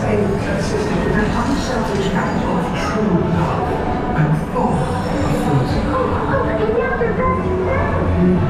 stayed consistent with an unselfish act of true love and thought of